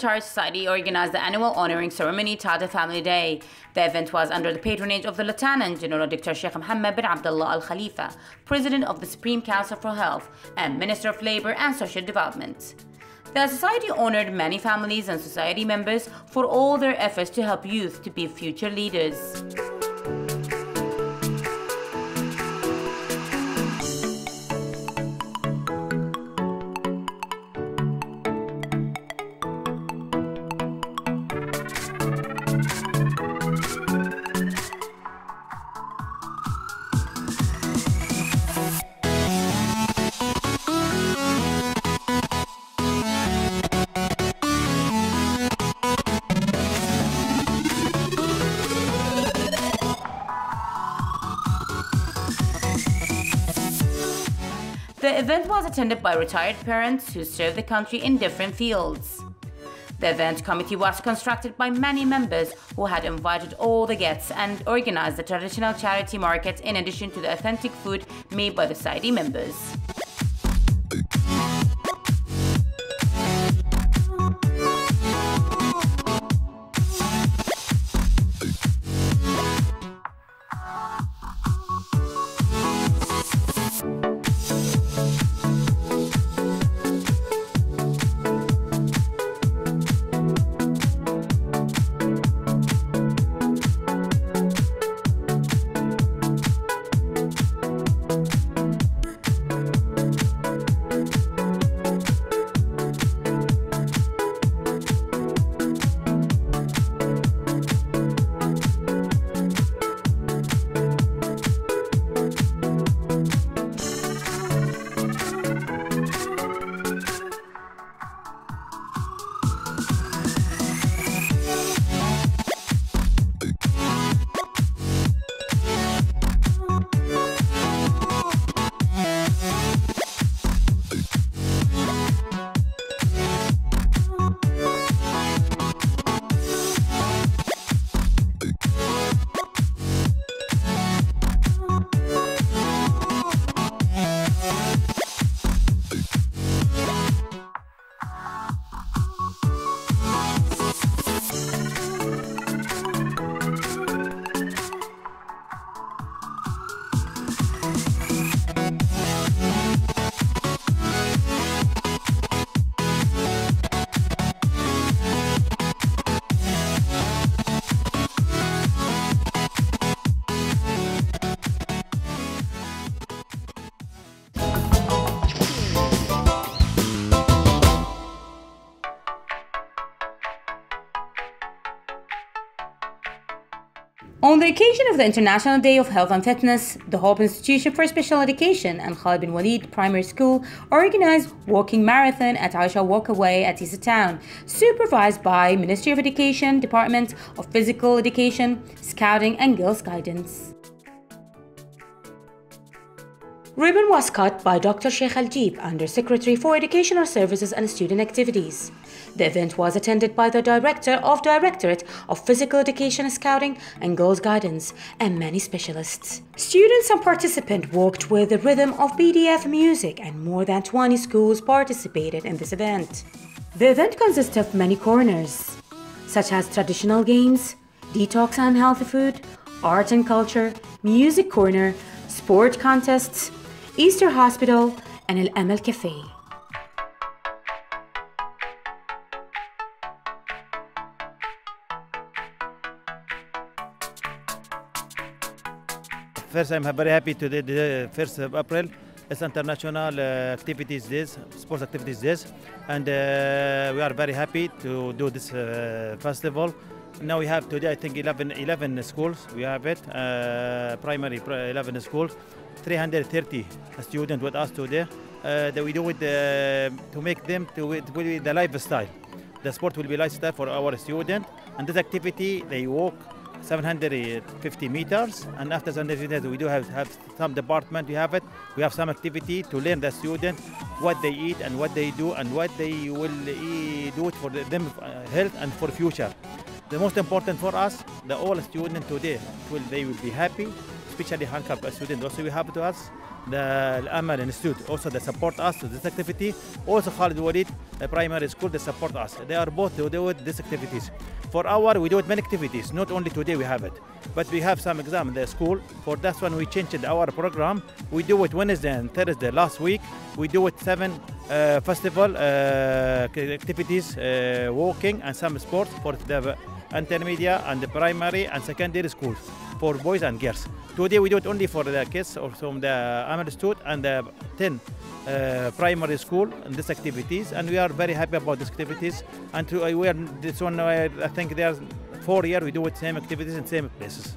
Retired Society organized the annual honoring ceremony Tata Family Day. The event was under the patronage of the Lieutenant General Dr. Sheikh Mohammed bin Abdullah Al Khalifa, President of the Supreme Council for Health and Minister of Labor and Social Development. The society honored many families and society members for all their efforts to help youth to be future leaders. Event was attended by retired parents who serve the country in different fields. The event committee was constructed by many members who had invited all the guests and organized the traditional charity market in addition to the authentic food made by the society members. On the occasion of the International Day of Health and Fitness, the Hope Institution for Special Education and Khalid bin Walid Primary School organized walking marathon at Aisha Walkaway at Isa Town, supervised by Ministry of Education, Department of Physical Education, Scouting and Girls Guidance. Ribbon was cut by Dr. Sheikh Al-Jeeb, Undersecretary for Educational Services and Student Activities. The event was attended by the Director of Directorate of Physical Education, Scouting and Girls Guidance and many specialists. Students and participants walked with the rhythm of BDF music and more than 20 schools participated in this event. The event consists of many corners, such as traditional games, detox and healthy food, art and culture, music corner, sport contests, Easter Hospital, and El Amal Cafe. First, I'm very happy today, the 1st of April. It's International uh, Activities Days, Sports Activities Days, and uh, we are very happy to do this uh, festival. Now we have today, I think, 11, 11 schools. We have it, uh, primary 11 schools, 330 students with us today. Uh, that we do it uh, to make them to it be the lifestyle. The sport will be lifestyle for our students, and this activity they walk 750 meters and after 750 meters we do have, have some department we have it. We have some activity to learn the student what they eat and what they do and what they will e- do it for them uh, health and for future. The most important for us the all students today will they will be happy especially handicapped students. Also, we have to us the Amal Institute. Also, they support us to this activity. Also, Khalid Walid uh, Primary School, they support us. They are both to do with these activities. For our, we do it many activities. Not only today we have it, but we have some exam in the school. For that one, we changed our program. We do it Wednesday and Thursday. Last week, we do it seven uh, festival uh, activities, uh, walking and some sports for the intermediate and the primary and secondary schools for boys and girls. Today we do it only for the kids or from the Institute and the 10 uh, primary school in these activities and we are very happy about these activities and to, uh, we are this one I think there's four years we do it same activities in same places.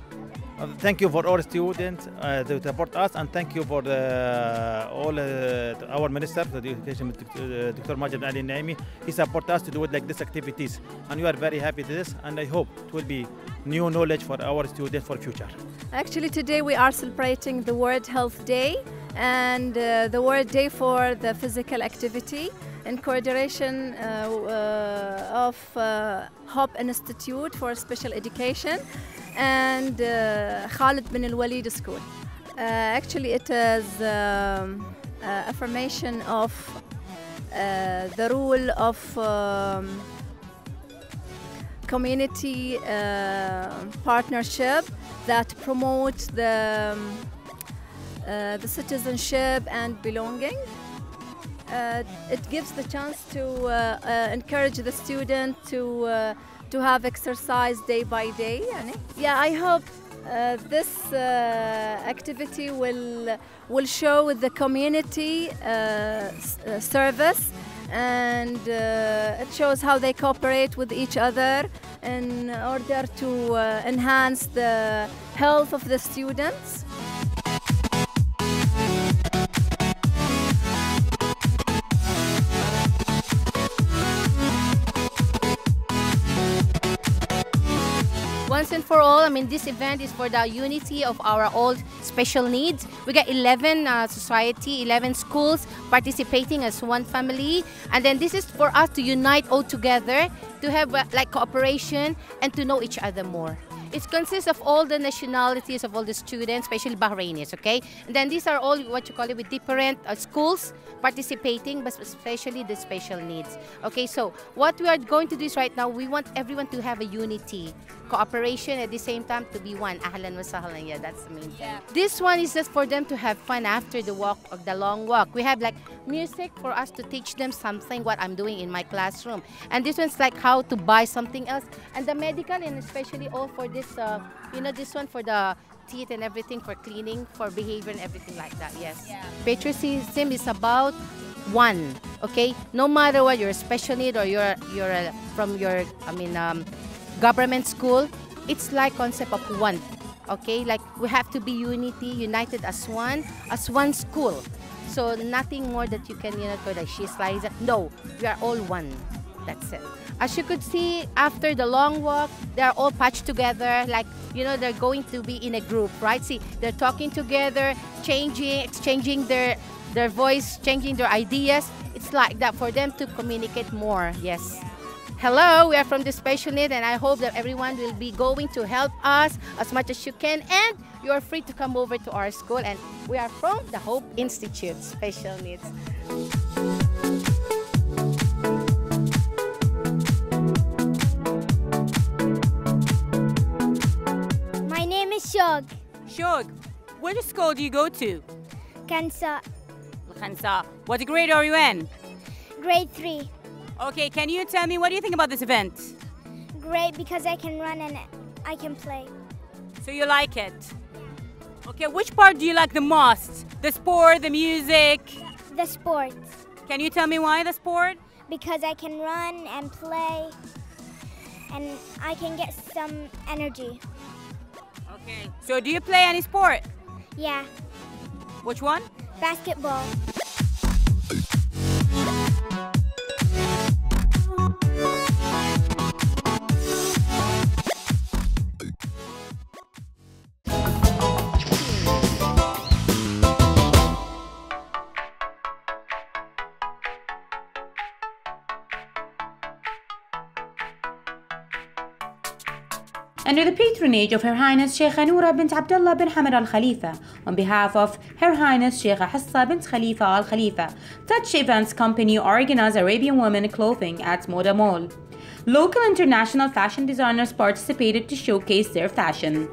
Uh, thank you for all students uh, to support us and thank you for the, all uh, our minister the education uh, Dr. Majid Ali Naimi he support us to do it like these activities and we are very happy to this and I hope it will be new knowledge for our students for future. Actually, today we are celebrating the World Health Day and uh, the World Day for the Physical Activity in coordination uh, uh, of uh, Institute for Special Education and uh, Khalid bin Al Walid School. Uh, actually, it is um, uh, affirmation of uh, the rule of um, community uh, partnership that promotes the, um, uh, the citizenship and belonging. Uh, it gives the chance to uh, uh, encourage the student to to have exercise day by day. يعني. Yeah, I hope uh, this uh, activity will will show the community uh, s- uh, service and uh, it shows how they cooperate with each other in order to uh, enhance the health of the students. For all, I mean, this event is for the unity of our all special needs. We got 11 uh, society, 11 schools participating as one family. And then this is for us to unite all together, to have uh, like cooperation and to know each other more. It consists of all the nationalities of all the students, especially Bahrainis, okay? And then these are all what you call it with different uh, schools participating, but especially the special needs. Okay, so what we are going to do is right now, we want everyone to have a unity, cooperation at the same time to be one. Ahlan wa sahlan, yeah, that's the main thing. This one is just for them to have fun after the walk, of the long walk. We have like music for us to teach them something, what I'm doing in my classroom. And this one's like how to buy something else. And the medical and especially all for this, uh, you know, this one for the teeth and everything for cleaning, for behavior and everything like that. Yes. Patriotism is about one. Okay. No matter what, you're a special need or you're you're uh, from your, I mean, um, government school. It's like concept of one. Okay. Like we have to be unity, united as one, as one school. So nothing more that you can, you know, go like she's like no, we are all one. That's it. As you could see, after the long walk, they are all patched together. Like, you know, they're going to be in a group, right? See, they're talking together, changing, exchanging their their voice, changing their ideas. It's like that for them to communicate more. Yes. Hello, we are from the Special Need, and I hope that everyone will be going to help us as much as you can. And you are free to come over to our school, and we are from the Hope Institute Special Needs. My name is Shog Shog, what school do you go to? Kansa, Kansa. What grade are you in? grade 3. Okay, can you tell me what do you think about this event? Great because I can run and I can play. So you like it? Okay, which part do you like the most? The sport, the music? The sports Can you tell me why the sport? because I can run and play and I can get some energy. Okay. So do you play any sport? Yeah, Which one? basketball. Under the patronage of Her Highness Sheikh Noura bint Abdullah bin Hamad Al Khalifa, on behalf of Her Highness Sheikh Hassa bint Khalifa Al Khalifa, Touch Events Company organized Arabian Women clothing at Moda Mall. Local international fashion designers participated to showcase their fashion.